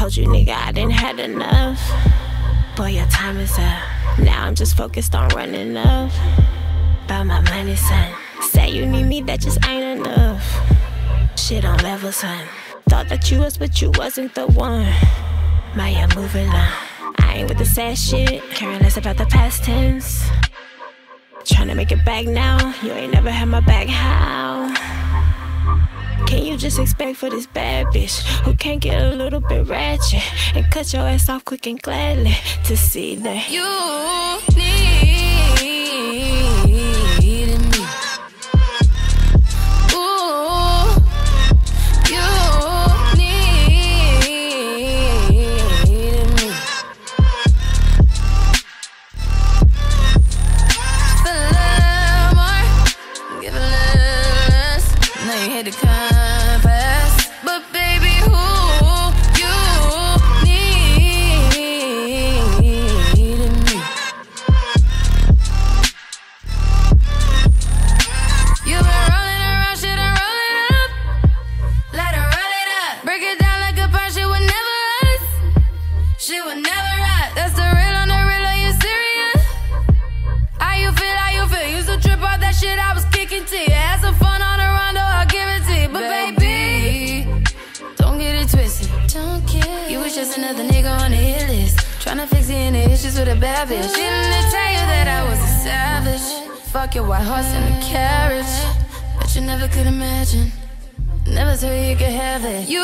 Told you, nigga, I didn't had enough. Boy, your time is up. Now I'm just focused on running up. About my money, son. Say you need me, that just ain't enough. Shit on level, son. Thought that you was, but you wasn't the one. Maya, moving on. I ain't with the sad shit. Caring less about the past tense. Trying to make it back now. You ain't never had my back. How? Just expect for this bad bitch who can't get a little bit ratchet and cut your ass off quick and gladly to see that you I was kicking to you. Tryna fix any issues with a bad bitch. Didn't tell you that I was a savage. Fuck your white horse and a carriage. But you never could imagine. Never thought you could have it. You